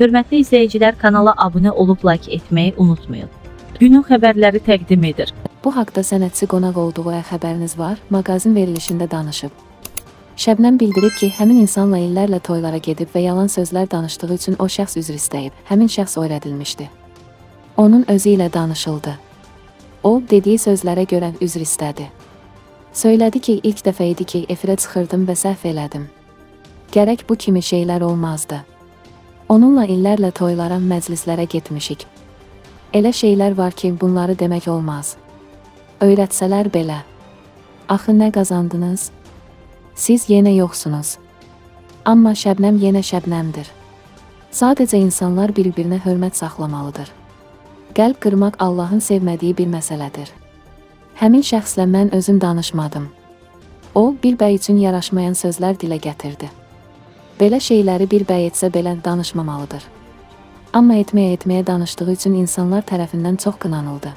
Hörmətli izləyicilər kanala abunə olub like etməyi unutmayın. Günün xəbərləri təqdim edir. Bu haqda sənətçi qonaq olduğu xəbəriniz var, maqazin verilişində danışıb. Şəbnəm bildirib ki, həmin insanla illərlə toylara gedib və yalan sözlər danışdığı üçün o şəxs üzr istəyib. Həmin şəxs öyrədilmişdi. Onun özü ilə danışıldı. O, dediyi sözlərə görə üzr istədi. Söylədi ki, ilk dəfə idi ki, efirə çıxırdım və səhv elədim. Gərək bu kimi şeylər olmazdı. Onunla illərlə toylara, məclislərə getmişik. Elə şeylər var ki, bunları demək olmaz. Öyrətsələr belə. Axı nə qazandınız? Siz yenə yoxsunuz. Amma Şəbnəm yenə Şəbnəmdir. Sadəcə insanlar bir-birinə hörmət saxlamalıdır. Qəlb qırmaq Allahın sevmədiyi bir məsələdir. Həmin şəxslə mən özüm danışmadım. O, bir bəy üçün yaraşmayan sözlər dilə gətirdi. Belə şeyləri bir bəy etsə belə danışmamalıdır. Amma etməyə etməyə danışdığı üçün insanlar tərəfindən çox qınanıldı.